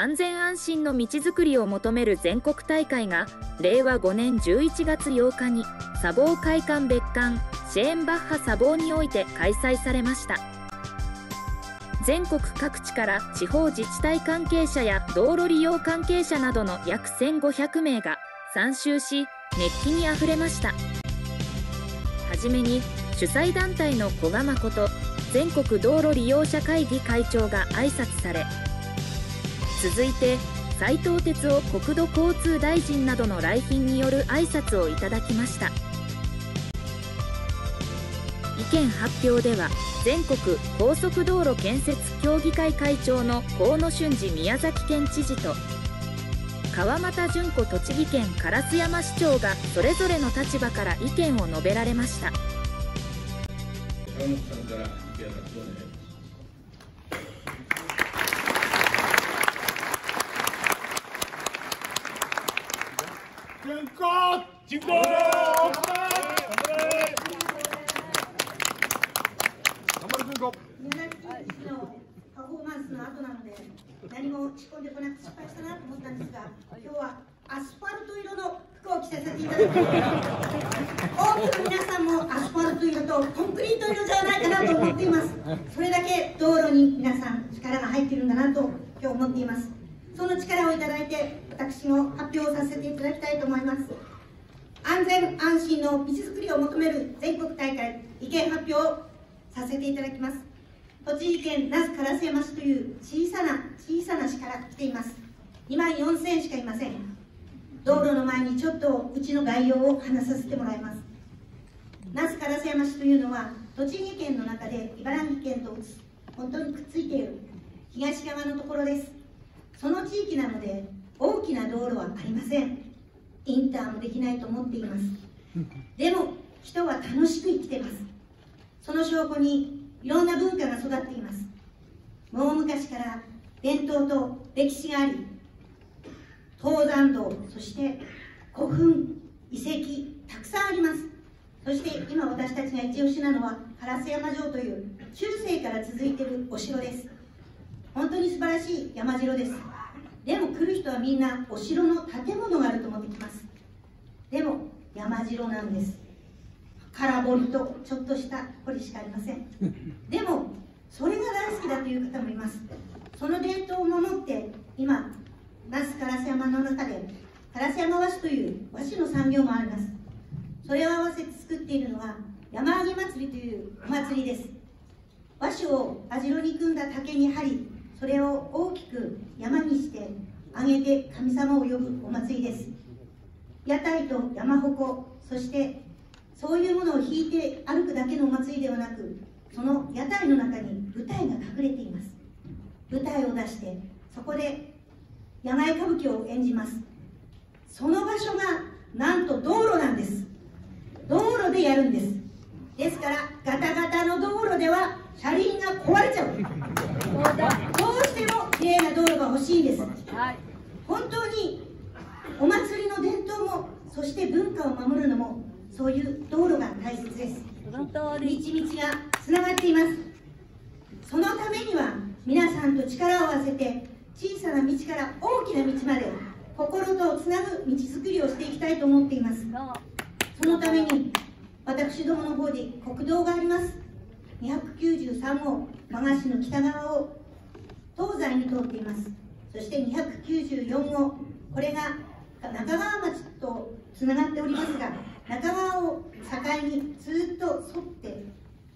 安全安心の道づくりを求める全国大会が令和5年11月8日に砂防会館別館シェーンバッハ砂防において開催されました。全国各地から地方自治体関係者や道路利用関係者などの約1500名が参集し熱気にあふれました。はじめに主催団体の古賀誠全国道路利用者会議会長が挨拶され続いて斉藤哲夫国土交通大臣などの来賓による挨拶をいただきました。意見発表では全国高速道路建設協議会会長の河野俊二宮崎県知事と川俣純子栃木県烏山市長がそれぞれの立場から意見を述べられました川本さんから意見発表お願いします。人口人口頑張れ人口宮崎市のパフォーマンスの後なので何も仕込んでこなくて失敗したなと思ったんですが今日はアスファルト色の服を着させていただき多くの皆さんもアスファルト色とコンクリート色じゃないかなと思っていますそれだけ道路に皆さん力が入っているんだなと今日思っていますその力をいただいて私の発表させていただきたいと思います安全安心の道づくりを求める全国大会意見発表をさせていただきます。栃木県那須烏山市という小さな小さな市から来ています。2万4000しかいません。道路の前にちょっとうちの概要を話させてもらいます。那須烏山市というのは栃木県の中で茨城県と本当にくっついている東側のところです。その地域なので大きな道路はありません。インターもできないと思っています。でも人は楽しく生きてます。その証拠にいろんな文化が育っています。もう昔から伝統と歴史があり登山道そして古墳遺跡たくさんあります。そして今私たちが一押しなのは烏山城という中世から続いているお城です。本当に素晴らしい山城です。でも来る人はみんなお城の建物があると思ってきます。でも山城なんです。空堀とちょっとした堀しかありません。でもそれが大好きだという方もいます。その伝統を守って今那須烏山の中で烏山和紙という和紙の産業もあります。それを合わせて作っているのは山あげ祭りというお祭りです。和紙を網代に組んだ竹に張りそれを大きく山にして上げて神様を呼ぶお祭りです。屋台と山鉾そしてそういうものを引いて歩くだけのお祭りではなくその屋台の中に舞台が隠れています。舞台を出してそこで山歌舞伎を演じます。その場所がなんと道路なんです。道路でやるんです。ですからガタガタの道路では車輪が壊れちゃう。道路が欲しい。本当にお祭りの伝統もそして文化を守るのもそういう道路が大切です。道々がつながっています。そのためには皆さんと力を合わせて小さな道から大きな道まで心とつなぐ道づくりをしていきたいと思っています。そのために私どもの方で国道があります。293号和菓子の北側を東西に通っています。そして294号これが中川町とつながっておりますが中川を境にずっと沿って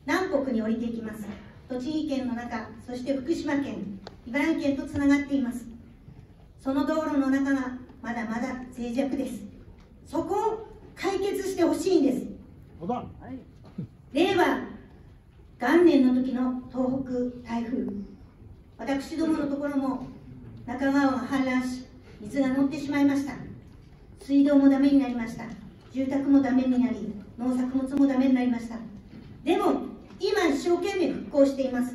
南北に降りていきます。栃木県の中そして福島県茨城県とつながっています。その道路の中がまだまだ脆弱です。そこを解決してほしいんです。令和元年の時の東北台風。私どものところも中川が氾濫し水が乗ってしまいました。水道もダメになりました。住宅もダメになり農作物もダメになりました。でも今一生懸命復興しています。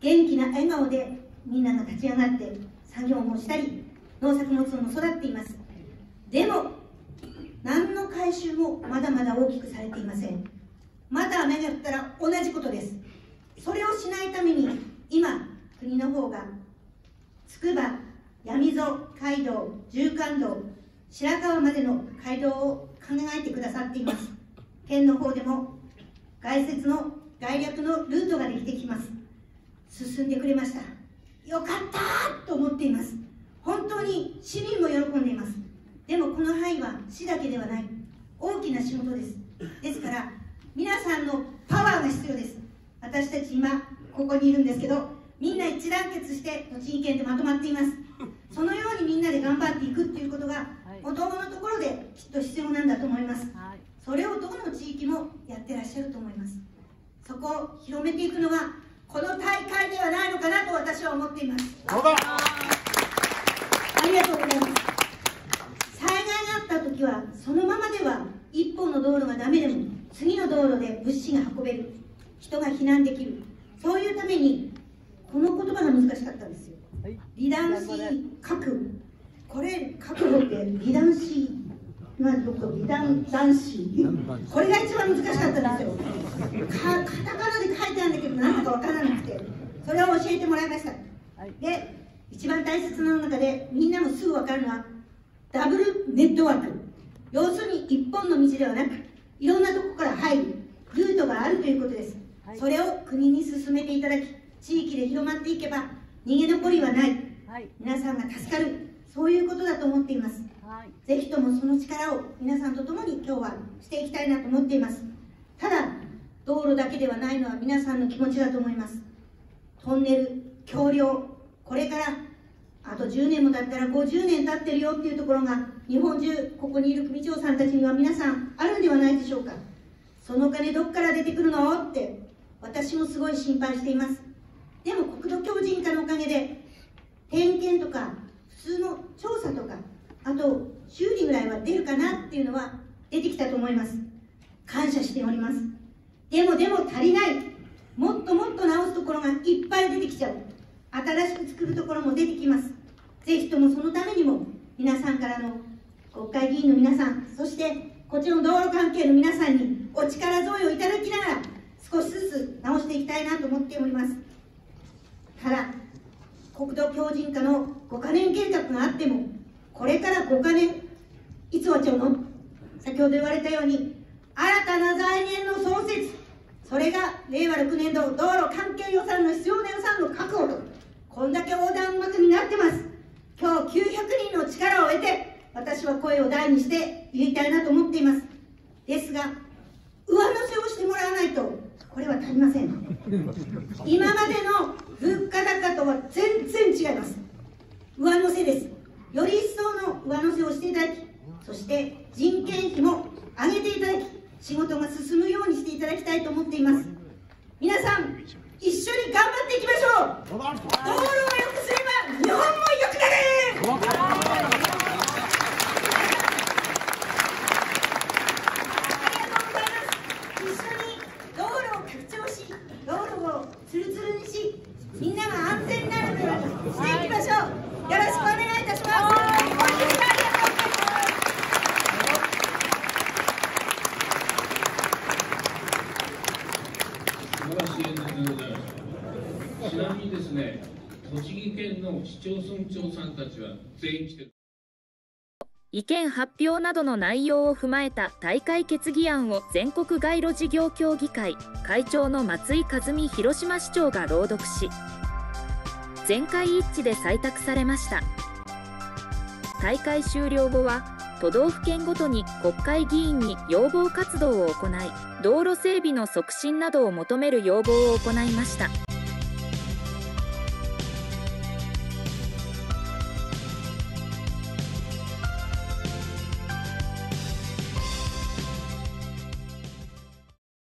元気な笑顔でみんなが立ち上がって作業もしたり農作物も育っています。でも何の回収もまだまだ大きくされていません。また雨が降ったら同じことです。それをしないために今国の方がつくば闇溝街道縦貫道白川までの街道を考えてくださっています。県の方でも外設の概略のルートができてきます。進んでくれました。よかったと思っています。本当に市民も喜んでいます。でもこの範囲は市だけではない。大きな仕事です。ですから皆さんのパワーが必要です。私たち今ここにいるんですけどみんな一団結して栃木県でまとまっています。そのようにみんなで頑張っていくっていうことが子どものところできっと必要なんだと思います。それをどの地域もやってらっしゃると思います。そこを広めていくのはこの大会ではないのかなと私は思っています。そうだ。ありがとうございます。災害があった時はそのままでは一本の道路がダメでも次の道路で物資が運べる。人が避難できる。そういうためにこの言葉が難しかったんですよ。離断し核これ覚悟って離断しまあ、どこ離断男子これが一番難しかったんですよ。かカタカナで書いてあるんだけど何だか分からなくて。それを教えてもらいました。で一番大切な中でみんなもすぐ分かるのはダブルネットワーク。要するに一本の道ではなくいろんなとこから入るルートがあるということです、はい。それを国に進めていただき地域で広まっていけば逃げ残りはない。はい。皆さんが助かる。そういうことだと思っています。はい。ぜひともその力を皆さんと共に今日はしていきたいなと思っています。ただ道路だけではないのは皆さんの気持ちだと思います。トンネル橋梁これからあと10年も経ったら50年経ってるよっていうところが日本中ここにいる組長さんたちには皆さんあるんではないでしょうか。そのお金どっから出てくるのって私もすごい心配していますでも国土強靭化のおかげで点検とか普通の調査とかあと修理ぐらいは出るかなっていうのは出てきたと思います。感謝しております。でもでも足りない。もっともっと直すところがいっぱい出てきちゃう。新しく作るところも出てきます。ぜひともそのためにも皆さんからの国会議員の皆さんそしてこちらの道路関係の皆さんにお力添えをいただきながら少しずつ直していきたいなと思っております。ただ国土強靭化の5カ年計画があってもこれから5カ年いつ終わっちゃうの先ほど言われたように新たな財源の創設それが令和6年度道路関係予算の必要な予算の確保とこんだけ横断幕になってます。今日900人の力を得て私は声を大にして言いたいなと思っています。ですが上乗せをしてもらわないとこれは足りません。今までの物価高とは全然違います。上乗せです。より一層の上乗せをしていただきそして人件費も上げていただき仕事が進むようにしていただきたいと思っています。皆さん一緒に頑張っていきましょうそうだ道路を良くすれば日本も良くなるありがとうございます一緒に道路を拡張し道路をツルツルにしみんなが安全になるようにしていきましょうよろしくお願いいたします本日はありがとうございます素晴らしい演説でございました。ちなみにですね、栃木県の市町村長さたちは全員来て意見発表などの内容を踏まえた大会決議案を全国街路事業協議会会長の松井和美広島市長が朗読し全会一致で採択されました。大会終了後は都道府県ごとに国会議員に要望活動を行い道路整備の促進などを求める要望を行いました。